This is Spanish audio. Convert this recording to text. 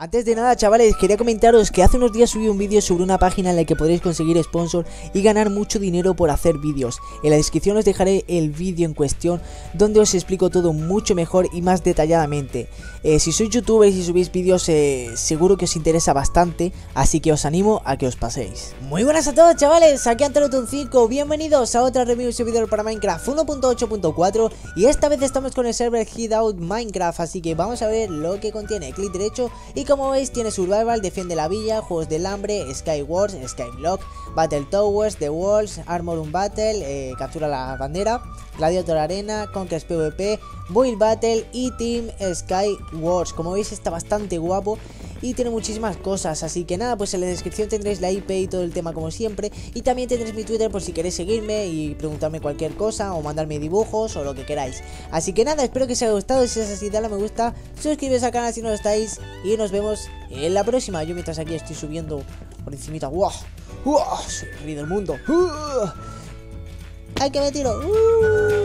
Antes de nada, chavales, quería comentaros que hace unos días subí un vídeo sobre una página en la que podréis conseguir sponsor y ganar mucho dinero por hacer vídeos. En la descripción os dejaré el vídeo en cuestión donde os explico todo mucho mejor y más detalladamente. Eh, si sois youtubers y subís vídeos, eh, seguro que os interesa bastante, así que os animo a que os paséis. Muy buenas a todos, chavales, aquí Antelotun 5, bienvenidos a otra review servidor para Minecraft 1.8.4 y esta vez estamos con el server Hideout Minecraft, así que vamos a ver lo que contiene. Clic derecho y como veis tiene Survival, Defiende la Villa, Juegos del Hambre, Skywars, Skyblock, Battle Towers, The Walls, Armor un Battle, eh, Captura la Bandera, Gladiator Arena, Conquest PvP, Build Battle y Team Sky Wars. Como veis está bastante guapo y tiene muchísimas cosas. Así que nada, pues en la descripción tendréis la IP y todo el tema como siempre. Y también tendréis mi Twitter por si queréis seguirme y preguntarme cualquier cosa o mandarme dibujos o lo que queráis. Así que nada, espero que os haya gustado. Si es así, dale me gusta, suscribiros al canal si no lo estáis y nos vemos en la próxima. Yo mientras aquí estoy subiendo por encimita. ¡Wow! ¡Wow! Soy el rey del mundo. ¡Uh! ¡Ay, que me tiro! ¡Uh!